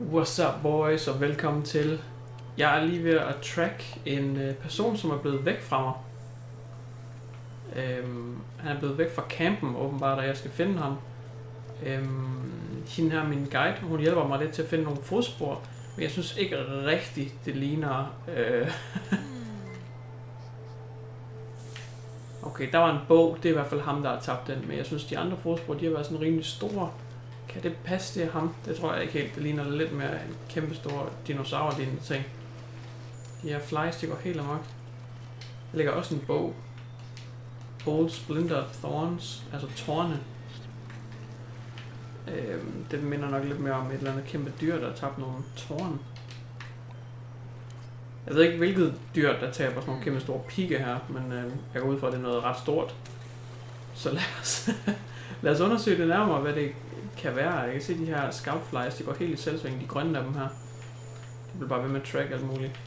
What's up boys og velkommen til. Jeg er lige ved at track en øh, person, som er blevet væk fra mig. Øhm, han er blevet væk fra campen åbenbart, og jeg skal finde ham. Øhm, hende her, min guide, hun hjælper mig lidt til at finde nogle fodspor, men jeg synes ikke rigtigt, det ligner... Øh... okay, der var en bog, det er i hvert fald ham, der har tabt den, men jeg synes, de andre fodspor, de har været sådan rimelig store. Kan det passe, det er ham? Det tror jeg ikke helt. Det ligner lidt mere en kæmpe stor dinosaur lignende ting. De her flies, de går helt amok. Der ligger også en bog. Old Splinter Thorns, altså tårne. Øhm, det minder nok lidt mere om et eller andet kæmpe dyr, der har tabt nogle tårne. Jeg ved ikke, hvilket dyr, der taber sådan nogle kæmpe store pigge her, men øh, jeg går ud fra, at det er noget ret stort. Så lad os, lad os undersøge det nærmere, hvad det kan være. Jeg kan se de her scoutflies, de går helt i selvsving, de grønne af dem her. De bliver bare ved med at track alt muligt.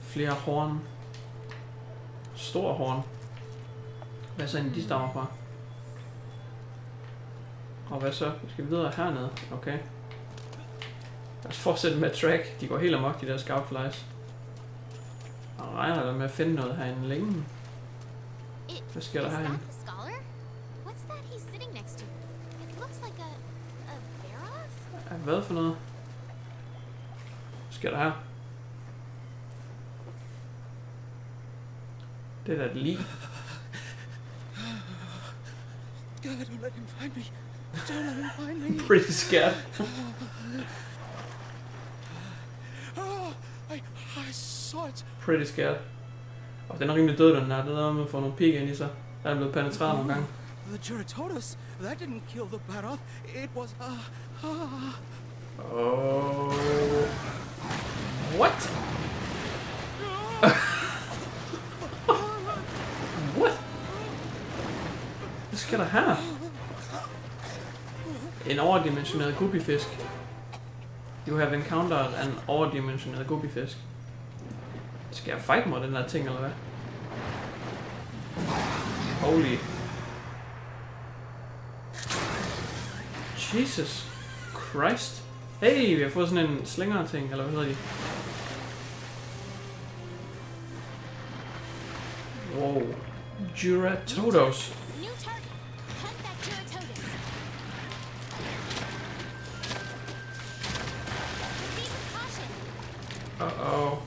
Flere horn. Stor horn. Hvad så en de stammer fra? Og hvad så? Vi skal videre hernede. Okay. Lad os fortsætte med at track. De går helt amok, de der scoutflies. Og regner der med at finde noget herinde længe. Hvad sker der herinde? What's that he's sitting next to? It looks like a a Baroth? Ja, hvad for noget? Hvad sker der her? Det er da et lig. God, don't let him find me. Don't let him find me. Pretty scared. Oh, I, I saw it. Pretty scared. Og den er rimelig død, den der. Det er noget med at få nogle pigge ind i sig. Der er blevet penetreret nogle gange. The Juratotus. That didn't kill the Baroth. It was, uh, Oh. What? What? Hvad sker der her? En overdimensioneret guppyfisk. You have encountered an overdimensioneret guppyfisk. Skal jeg fight mod den der ting, eller hvad? Holy. Jesus Christ. Hey, vi har fået sådan en slinger ting, eller hvad hedder de? Wow. Juratodos. New caution. Uh-oh.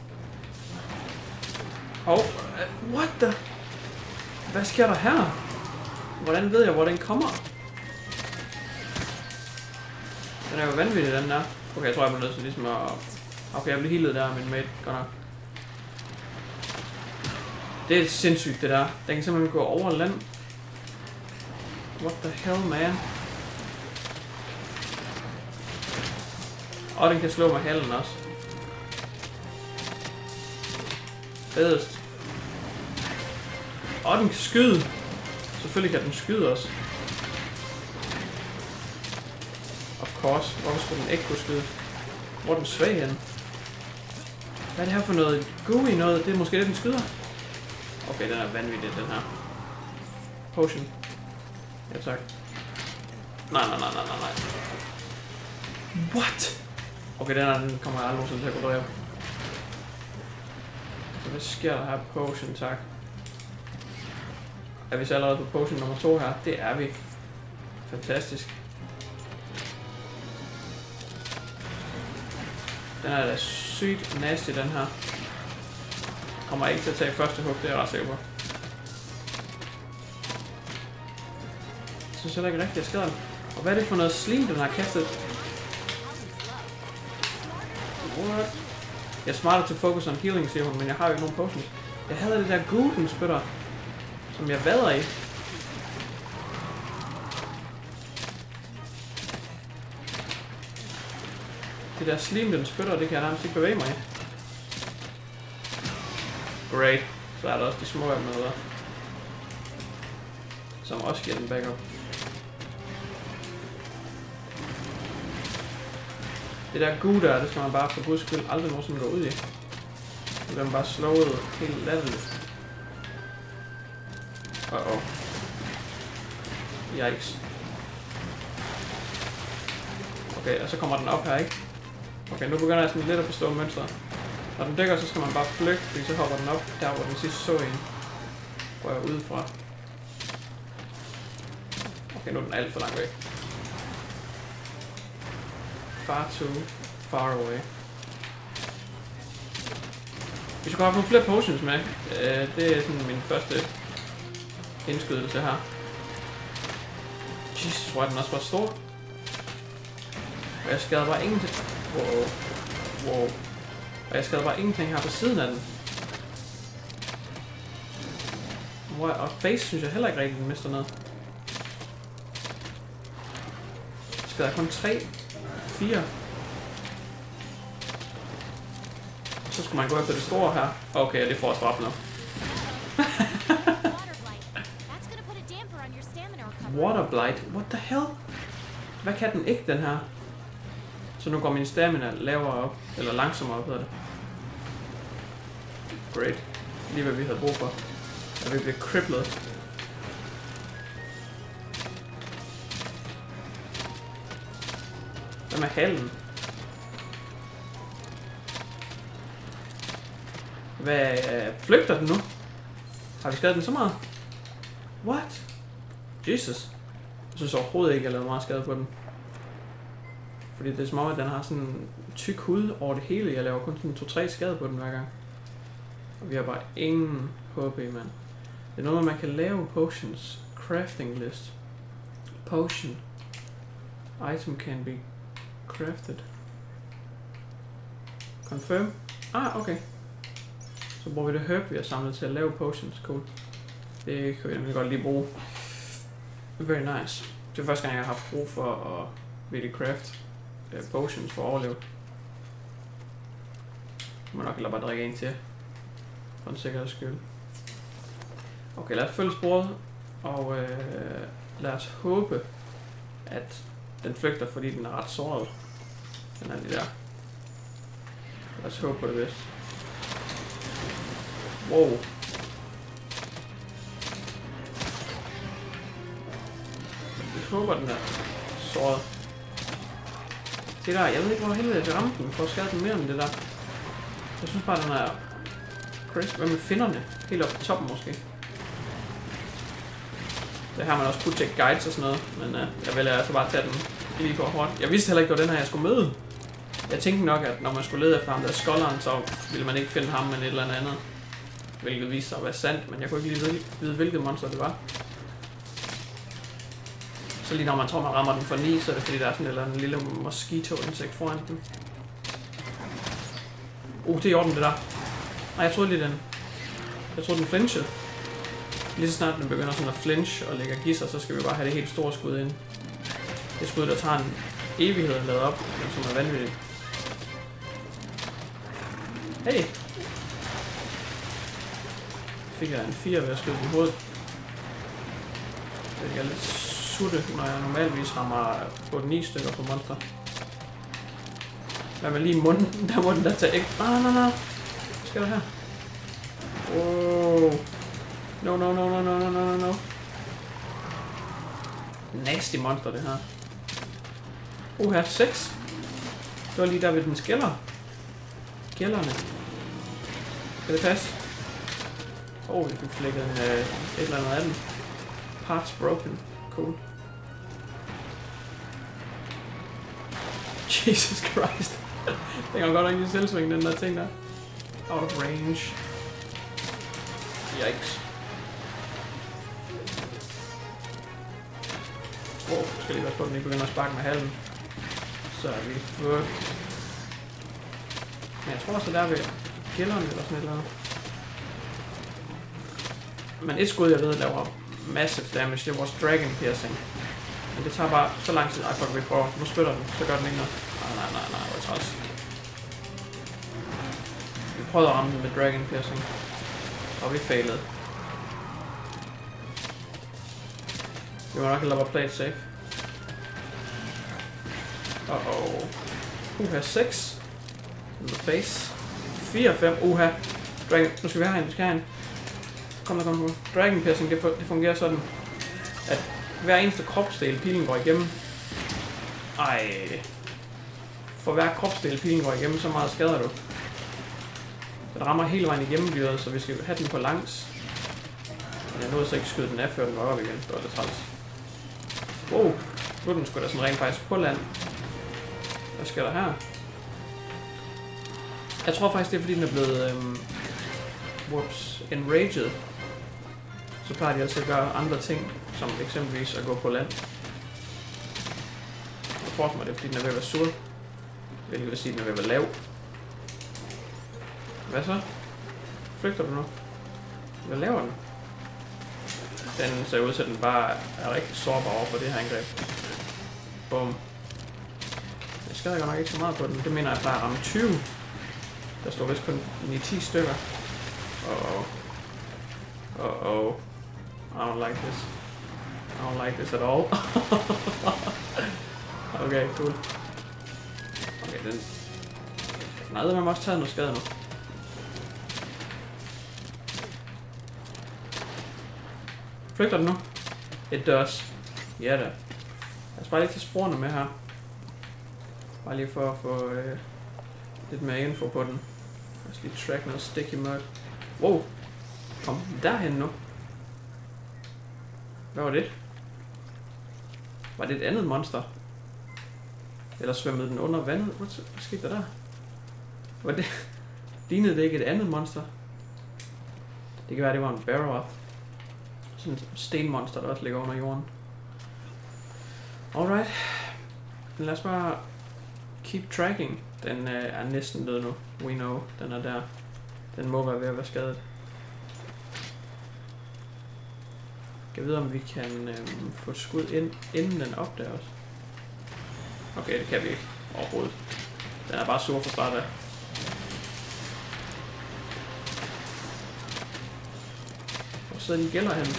Oh, what the? Hvad sker der her? Hvordan ved jeg, hvor den kommer? Den er jo vanvittig, den der. Okay, jeg tror, jeg bliver nødt til ligesom at... Okay, jeg bliver healet der, min mate. Godt nok. Det er sindssygt, det der. Den kan simpelthen gå over land. What the hell, man? Og den kan slå mig halen også. Fedest. Og den kan skyde. Selvfølgelig kan den skyde også. Of course. Hvorfor skulle den ikke kunne skyde? Hvor er den svag henne? Hvad er det her for noget gooey noget? Det er måske det, den skyder. Okay, den er vanvittig, den her. Potion. Ja, tak. Nej, nej, nej, nej, nej, nej. What? Okay, den her, den kommer jeg aldrig nogensinde til at kunne dræbe. Så hvad sker der her? Potion, tak. Er vi så allerede på potion nummer 2 her? Det er vi. Fantastisk. Den er da sygt nasty, den her. Kommer ikke til at tage første hug, det er jeg ret sikker på. Jeg synes heller ikke rigtig, jeg skader den. Og hvad er det for noget slim, den har kastet? What? Jeg er smarter til focus on healing, siger hun, men jeg har jo ikke nogen potions. Jeg havde det der golden spytter, som jeg vader i. Det der slim, den spytter, det kan jeg nærmest ikke bevæge mig i. Great. Så er der også de små af med der. Som også giver den backup. Det der goo der, det skal man bare for guds skyld aldrig nogensinde gå ud i. Så bliver man bare slået helt latterligt. Uh oh. Yikes. Okay, og så kommer den op her, ikke? Okay, nu begynder jeg sådan lidt at forstå mønstret. Når den dækker, så skal man bare flygte, fordi så hopper den op der, hvor den sidst så en. Går jeg er udefra. Okay, nu er den alt for langt væk. Far too far away. Vi skal have nogle flere potions med. Øh, det er sådan min første indskydelse her. Jesus, hvor er den også var stor. Og jeg skader bare ingenting. Wow. Wow. Og jeg skader bare ingenting her på siden af den. Hvor, og face synes jeg heller ikke rigtig, den mister noget. Skader kun 3, 4. Så skulle man gå efter det store her. Okay, det får jeg straf nu. Water Blight? What the hell? Hvad kan den ikke, den her? Så nu går min stamina lavere op. Eller langsommere op, hedder det. Great. Lige hvad vi havde brug for. At vi bliver crippled. Hvad med halen? Hvad øh, flygter den nu? Har vi skadet den så meget? What? Jesus. Jeg synes overhovedet ikke, jeg lavede meget skade på den. Fordi det er som om, at den har sådan en tyk hud over det hele. Jeg laver kun sådan 2-3 skade på den hver gang. Og vi har bare ingen HP, mand. Det er noget, med, man kan lave potions. Crafting list. Potion. Item can be crafted. Confirm. Ah, okay. Så bruger vi det herb, vi har samlet til at lave potions. Cool. Det kan vi nemlig godt lige bruge. Very nice. Det er første gang, jeg har haft brug for at virkelig craft øh, potions for at overleve. Jeg må nok hellere bare drikke en til. For en sikkerheds skyld. Okay, lad os følge sporet. Og øh, lad os håbe, at den flygter, fordi den er ret såret. Den er lige der. Lad os håbe på det bedste. Wow. Jeg håber, den er såret. Det der, jeg ved ikke, hvor helvede jeg ramte den for at skade den mere end det der. Jeg synes bare, den er crisp. Hvad med finderne? Helt op på toppen måske. Det her man også kunne tjekke guides og sådan noget, men uh, jeg vælger altså bare at tage den lige på hårdt. Jeg vidste heller ikke, det var den her, jeg skulle møde. Jeg tænkte nok, at når man skulle lede efter ham der skolderen, så ville man ikke finde ham, men et eller andet. Hvilket viste sig at være sandt, men jeg kunne ikke lige vide, vide hvilket monster det var. Så lige når man tror, man rammer den for 9, så er det fordi, der er sådan en eller en lille mosquito-insekt foran den. Uh, oh, det er i orden, det der. Nej, jeg troede lige den... Jeg troede, den flinchede. Lige så snart den begynder sådan at flinch og lægge gisser, så skal vi bare have det helt store skud ind. Det skud, der tager en evighed at lade op, men som er vanvittigt. Hey! Fik jeg en 4 ved at skyde i hovedet. Det er lidt sutte, når jeg normalvis rammer 8-9 stykker på monster. Hvad med lige munden? Der må den der tage ikke. Ah, nej, nej. Hvad skal der her? Oh. No, no, no, no, no, no, no, no. Nasty monster, det her. Uh, her 6. Det var lige der ved den skælder. Skælderne. Kan det passe? Åh, oh, jeg fik flækket en, øh, et eller andet af den. Parts broken. Cool. Jesus Christ. den kan godt nok ikke selvsving, den der ting der. Out of range. Yikes. Wow, skal lige være på, at den ikke begynder at sparke med halen. Så er vi fucked. Men jeg tror også, der er ved kælderen eller sådan et eller andet. Men et skud, jeg ved, laver massive damage, det er vores Dragon Piercing. Men det tager bare så lang tid. Ej, fuck, vi prøver. Nu spytter den, så gør den ikke noget. Nej, nej, nej, hvor træls. Vi prøvede at ramme den med Dragon Piercing. Og vi failede. Vi må nok hellere bare play it safe. Uh-oh. Uha, 6. In the face. 4 5. Uha. Dragon. Nu skal vi have en. Vi skal have en. Kom der, kom nu. Dragon piercing, det, det fungerer sådan, at hver eneste kropsdel, pilen går igennem. Ej for hver kropsdel pilen går igennem, så meget skader du. Den rammer hele vejen igennem dyret, så vi skal have den på langs. Men jeg nåede så ikke at skyde den af, før den var op igen. Det var lidt træls. Wow, nu er den sgu da sådan rent faktisk på land. Hvad sker der her? Jeg tror faktisk, det er fordi, den er blevet... Øhm, whoops, enraged. Så plejer de altså at gøre andre ting, som eksempelvis at gå på land. Jeg tror mig, det er fordi, den er ved at være sur. Hvilket vil sige, at den er ved at være lav. Hvad så? Flygter du nu? Hvad laver den? Den ser ud til, at den bare er rigtig sårbar over for det her angreb. Bum. Jeg skader godt nok ikke så meget på den. Det mener jeg bare at ramme 20. Der står vist kun 9-10 stykker. Uh-oh. Uh-oh. I don't like this. I don't like this at all. okay, cool. Den... Nej, den har også taget noget skade nu. Flygter den nu? It does. Ja da. Lad os bare lige tage sporene med her. Bare lige for at få øh, lidt mere info på den. Lad os lige track noget sticky mud. Wow. Kom derhen nu. Hvad var det? Var det et andet monster? Eller svømmede den under vandet? Hvad hvad skete der der? Var det... Lignede det ikke et andet monster? Det kan være, det var en barrow Sådan et stenmonster, der også ligger under jorden. Alright. Men lad os bare keep tracking. Den øh, er næsten død nu. We know. Den er der. Den må være ved at være skadet. Jeg ved om vi kan øh, få skud ind, inden den opdager os. Okay, det kan vi ikke overhovedet. Den er bare sur fra start af. Hvor sidder de gælder henne?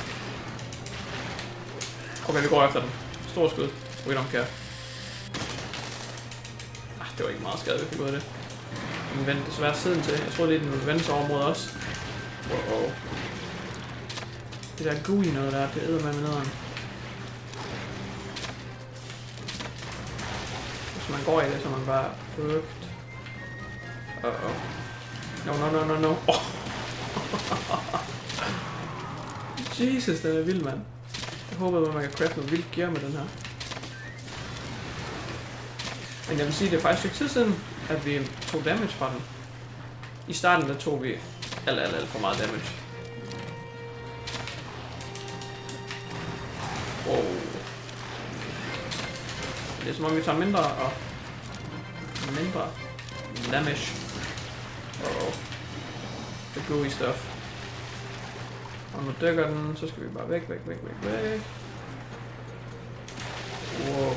Okay, vi går efter den. Stor skud. We don't care. Ah, det var ikke meget skade, vi fik ud af det. Den vendte desværre siden til. Jeg troede lige, den ville vende sig over mod os. Wow. Det der gooey noget der, det æder med med nederen. Man går i det, så man bare fucked. Uh oh. No, no, no, no, no. Oh. Jesus, den er vild, mand. Jeg håber, at man kan crafte noget vildt gear med den her. Men jeg vil sige, det er faktisk et tid siden, at vi tog damage fra den. I starten der tog vi alt, alt, alt for meget damage. Det er som om vi tager mindre og mindre damage. Uh oh. The gooey stuff. Og nu dækker den, så skal vi bare væk, væk, væk, væk, væk. Wow.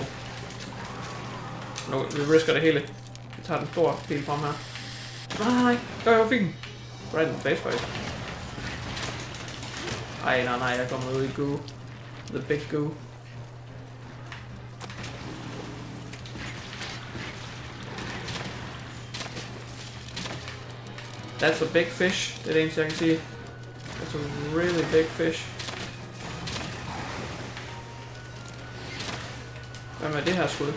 Nu, vi risker det hele. Vi tager den store pil frem her. Nej, nej, nej. Jo, jeg fik den. Right in the face, faktisk. Ej, nej, nej, jeg kommer ud i goo. The big goo. That's a big fish. Er det eneste, jeg kan. That's a really big fish. Hvad med det her skud? Er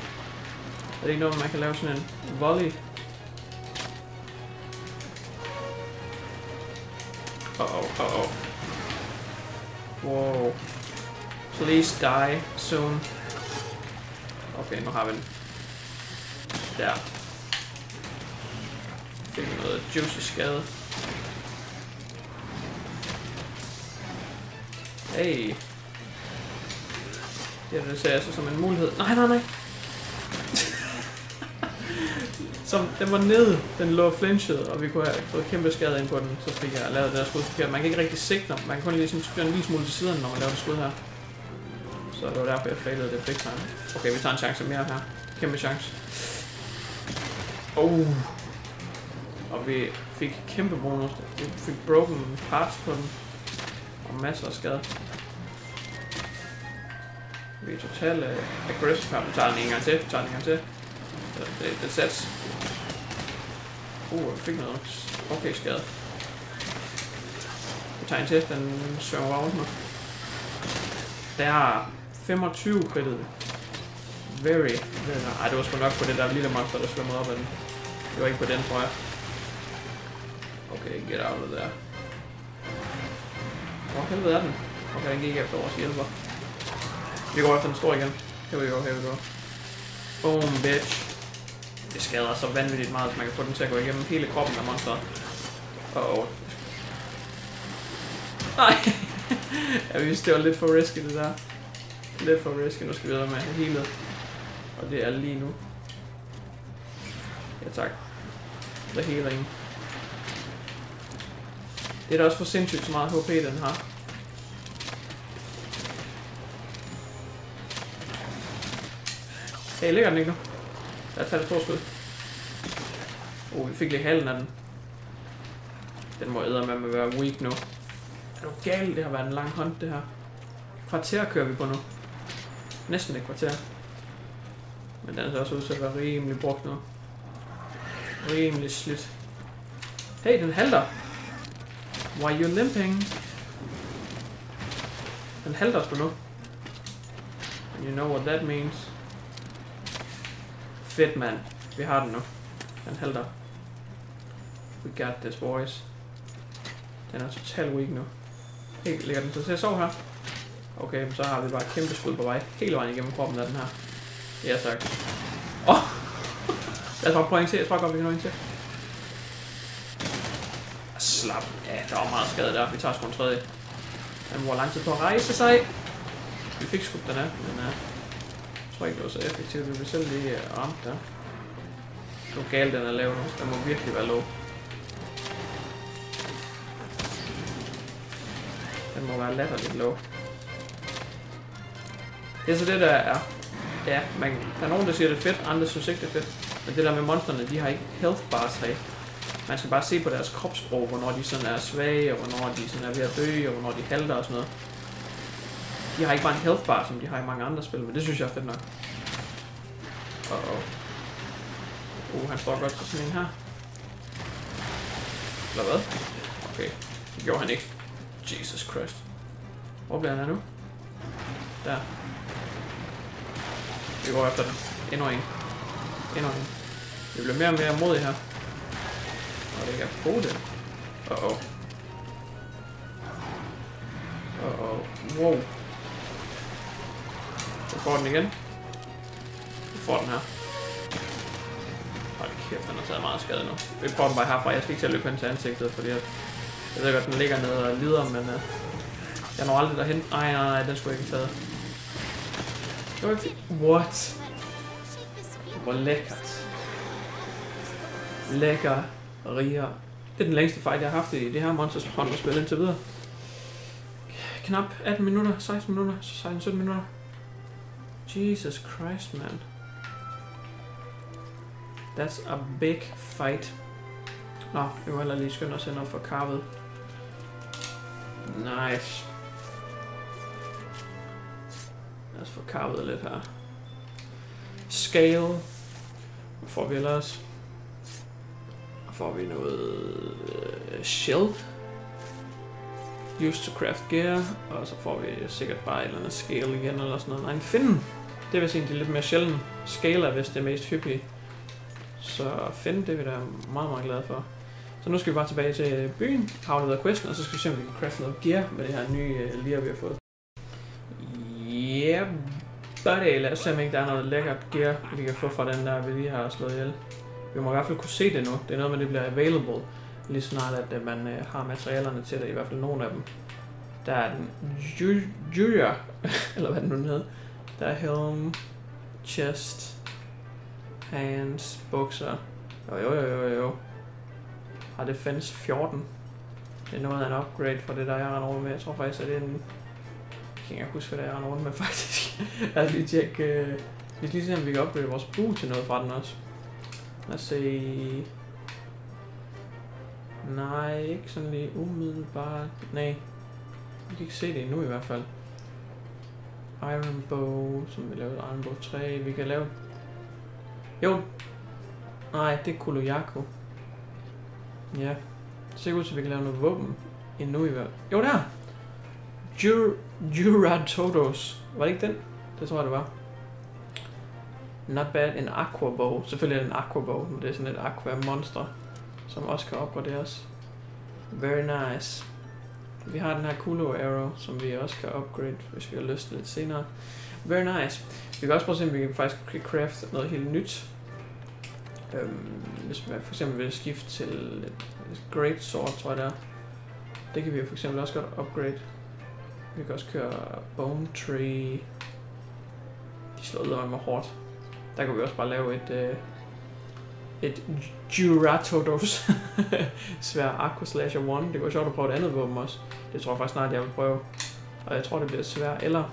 det ikke noget, man kan lave sådan en volley? Uh-oh, uh-oh. Wow. Please die soon. Okay, nu har vi den. Der. Fik er noget juicy skade. Hey. Det, det ser jeg så som en mulighed. Nej, nej, nej. som, den var nede, den lå flinchet, og vi kunne have fået kæmpe skade ind på den, så fik jeg lavet det der skud forkert. Man kan ikke rigtig sigte, man kan kun lige sådan styre en lille smule til siden, når man laver det skud her. Så det var derfor, jeg failede det big time. Okay, vi tager en chance mere her. Kæmpe chance. Oh. Og vi fik kæmpe bonus. Vi fik broken parts på den. Og masser af skade. Vi er totalt uh, aggressive her. Vi tager den en gang til. Vi tager den en gang til. Det, det, det sats. Uh, jeg fik noget okay skade. Vi tager en til. Den svømmer rundt nu. Der er 25 kridtet. very, very... Ej, det var sgu nok på det der lille monster, der svømmede op ad den. Det var ikke på den, tror jeg. Okay, get out of there. Hvor helvede er den? Okay, den gik efter vores hjælper. Vi går efter den store igen. Here we go, here we go. Boom, bitch. Det skader så vanvittigt meget, at man kan få den til at gå igennem hele kroppen af monsteret. Uh oh. Nej. jeg vidste, det var lidt for risky, det der. Lidt for risky. Nu skal vi videre med healet. Og det er lige nu. Ja, tak. The healing. Det er da også for sindssygt så meget HP, den har. Hey, ligger den ikke nu? Lad os tage det store skud. Oh, vi fik lige halen af den. Den må æde med at være weak nu. Er du gal? Det har været en lang hånd, det her. Kvarter kører vi på nu. Næsten et kvarter. Men den så også ud til at være rimelig brugt nu. Rimelig slidt. Hey, den halter. Why you limping? Den halter sgu nu. You know what that means. Fedt, mand. Vi har den nu. Den halter. We got this, boys. Den er totalt weak nu. Helt ligger den til at sove her? Okay, så har vi bare et kæmpe skud på vej. Hele vejen igennem kroppen af den her. Ja, tak. Åh! Oh! Lad os bare prøve at se. Jeg tror godt, vi kan nå en til. Slap. Ja, der var meget skade der. Vi tager sgu en tredje. Han bruger lang tid på at rejse sig. Vi fik skudt den af, men uh, jeg tror ikke, det var så effektivt. Vi blev selv lige øh, uh, ramt der. Det var galt, den er lav nu. Den må virkelig være low. Den må være latterligt low. Det er så det, der er. Ja, man, der er nogen, der siger, det er fedt, andre synes ikke, det er fedt. Men det der med monsterne, de har ikke health bars her. Man skal bare se på deres kropssprog, hvornår de sådan er svage, og hvornår de sådan er ved at dø, og hvornår de halter og sådan noget. De har ikke bare en health bar, som de har i mange andre spil, men det synes jeg er fedt nok. Uh -oh. Uh, han står godt til sådan en her. Eller hvad? Okay, det gjorde han ikke. Jesus Christ. Hvor bliver han af nu? Der. Vi går efter den. Endnu en. Endnu en. Vi bliver mere og mere modige her. Og det kan er det. Uh oh. Uh oh. Wow. Så får den igen. Jeg får den her. Hold kæft, den har taget meget skade nu. Vi får den bare herfra. Jeg skal ikke til at løbe hen til ansigtet, fordi jeg, jeg ved godt, den ligger nede og lider, men uh, jeg når aldrig derhen. Ej, nej, nej, den skulle jeg ikke have taget. Det var ikke... What? Hvor lækkert. Lækker rigere. Det er den længste fight, jeg har haft i det her Monsters Hunter spil indtil videre. Knap 18 minutter, 16 minutter, 16-17 minutter. Jesus Christ, man. That's a big fight. Nå, vi må heller lige skynde os hen og få karvet. Nice. Lad os få karvet lidt her. Scale. Hvad får vi ellers? Får vi noget øh, uh, shield. Used to craft gear. Og så får vi sikkert bare et eller andet scale igen eller sådan noget. Nej, en fin. Det vil sige, det er lidt mere sjældent. scaler, hvis det er mest hyppige. Så finde, det er vi da meget, meget glade for. Så nu skal vi bare tilbage til byen, har afleveret questen, og så skal vi se, om vi kan crafte noget gear med det her nye uh, lir, vi har fået. Yeah, buddy. Lad os se, om ikke der er noget lækkert gear, vi kan få fra den der, vi lige har slået ihjel. Vi må i hvert fald kunne se det nu. Det er noget med, det bliver available. Lige snart, at øh, man øh, har materialerne til det. I hvert fald nogle af dem. Der er den Julia, eller hvad den nu hedder. Der er helm, chest, hands, bukser. Jo, jo, jo, jo, jo. Har defense 14. Det er noget af en upgrade for det, der jeg render rundt med. Jeg tror faktisk, at det er en... Jeg kan ikke huske, hvad det er, jeg render rundt med, faktisk. Lad os lige tjekke... Øh... Vi skal lige se, om vi kan upgrade vores bue til noget fra den også. Lad os se... Nej, ikke sådan lige umiddelbart. Nej. Vi kan ikke se det endnu i hvert fald. Iron Bow, som vi lavede Iron Bow 3. Vi kan lave... Jo. Nej, det er Kuloyaku. Ja. Det ser ud til, at vi kan lave noget våben endnu i hvert fald. Jo, der! Jur Juratodos. Var det ikke den? Det tror jeg, det var. Not bad, en aquabow. Selvfølgelig er det en aquabow, men det er sådan et aqua monster, som også kan opgraderes. Very nice. Vi har den her Kulo Arrow, som vi også kan upgrade, hvis vi har lyst lidt senere. Very nice. Vi kan også prøve at se, om vi kan faktisk kan craft noget helt nyt. Øhm, hvis man for eksempel vil skifte til et Great Sword, tror jeg det er. Det kan vi jo for eksempel også godt upgrade. Vi kan også køre Bone Tree. De slår ud med hårdt. Der kan vi også bare lave et, øh, et Juratodos svær Aqua Slasher 1. Det kunne være sjovt at prøve et andet våben også. Det tror jeg faktisk snart, jeg vil prøve. Og jeg tror, det bliver svært. Eller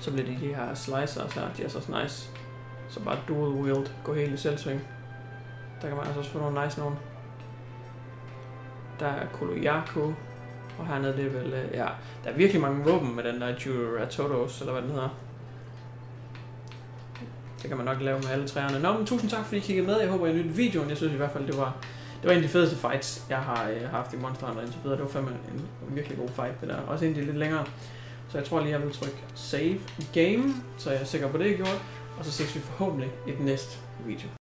så bliver det de her slicers her. De er så nice. Så bare dual wield. Gå helt i selvsving. Der kan man altså også få nogle nice nogen. Der er Koloyaku. Og hernede det er vel... Øh, ja, der er virkelig mange våben med den der Juratodos, eller hvad den hedder. Det kan man nok lave med alle træerne. Nå, men tusind tak fordi I kiggede med. Jeg håber, I nytte videoen. Jeg synes i hvert fald, det var, det var en af de fedeste fights, jeg har øh, haft i Monster Hunter indtil videre. Det var fandme en, en virkelig god fight, det der. Også en af de lidt længere. Så jeg tror lige, jeg vil trykke save game, så jeg er sikker på, det er gjort. Og så ses vi forhåbentlig i den næste video.